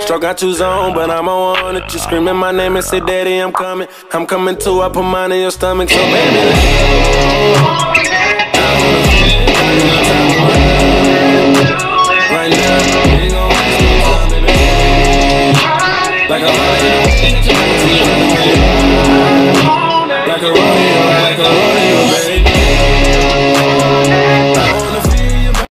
Stroke got two zone, but I'm on it. You screaming my name and say, Daddy, I'm coming. I'm coming too. I put mine in your stomach, so baby. Like a like a